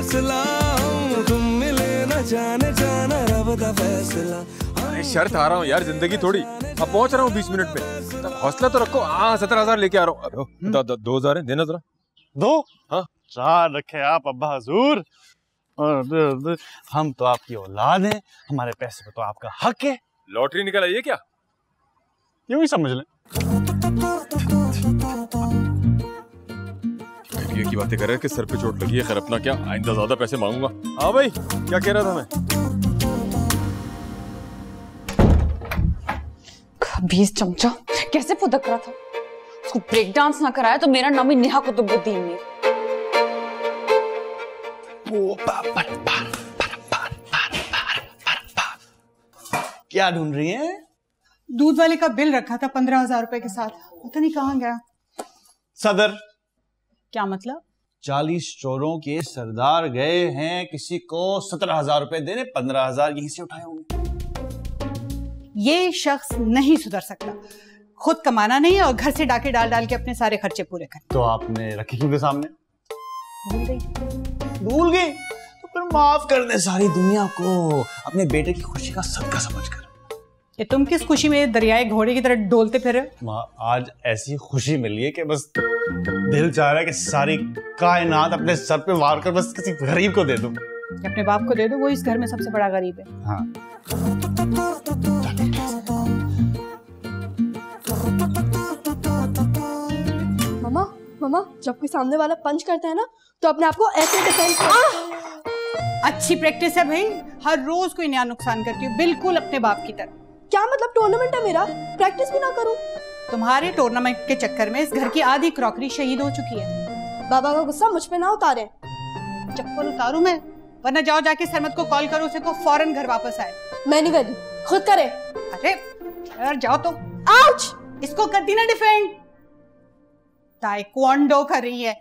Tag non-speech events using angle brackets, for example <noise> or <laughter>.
फैसला तुम मिले न जाने जाना रब दा फैसला। अरे शर्त आ रहा हूँ यार ज़िंदगी थोड़ी। अब पहुँच रहा हूँ बीस मिनट में हौसला तो रखो। हाँ सत्रह हज़ार लेके आ रहा हूँ। दो- दो- दो हज़ार है देना जरा। दो? हाँ। चार रखे आप अब्बा हजूर। और हम तो आपकी औलाद हैं। हमारे पैसे पे तो आपका हक है। लॉटरी निकल आई है क्या? यूँ ही समझ लें। <laughs> आइडिया की बातें कर रहे हैं कि सर पे चोट लगी है खैर अपना क्या? आइंदा ज़्यादा पैसे मांगूँगा। हाँ भाई क्या कह रहा था मैं? बीस चमचा कैसे फुदक रहा था? उसको ब्रेक डांस ना कराया तो मेरा नाम ही नेहा कुतुबुद्दीन नहीं क्या ढूंढ रही हैं? दूध वाले का बिल रखा था पंद्रह हज़ार रुपए के साथ। पता नहीं कहाँ गया। सदर क्या मतलब? चालीस चोरों के सरदार गए हैं किसी को सत्रह हज़ार रुपए देने पंद्रह हज़ार यहीं से उठाए होंगे। ये शख्स नहीं सुधर सकता। खुद कमाना नहीं और घर से डाके डाल डाल के अपने सारे खर्चे पूरे कर। तो आपने रखी क्यों थे सामने? भूल गई। भूल गई? तो फिर माफ़ कर दे सारी दुनिया को। अपने बेटे की खुशी का सदका समझकर कि तुम किस खुशी में दरियाए घोड़े की तरह डोलते फिर माँ आज ऐसी खुशी मिली है कि बस दिल चाह रहा है कि सारी कायनात अपने सर पे वार कर बस किसी गरीब को दे दूँ। अपने बाप को दे दो वो इस घर में सबसे बड़ा गरीब है। हाँ। मामा मामा जब कोई सामने वाला पंच करता है ना तो अपने आप को ऐसे डिफेंड अच्छी प्रैक्टिस है भाई। हर रोज कोई नया नुकसान करती हो बिल्कुल अपने बाप की तरह। क्या मतलब टूर्नामेंट है मेरा? प्रैक्टिस भी ना करूँ। तुम्हारे टूर्नामेंट के चक्कर में इस घर की आधी क्रॉकरी शहीद हो चुकी है। बाबा का गुस्सा मुझ पे ना उतारे। चप्पल उतारू मैं? वरना जाओ जाके सरमत को कॉल करो उसे को फ़ौरन घर वापस आए। मैं नहीं गई खुद करे। अरे यार जाओ तो। आउच इसको करती ना डिफेंड ताइक्वांडो कर रही है।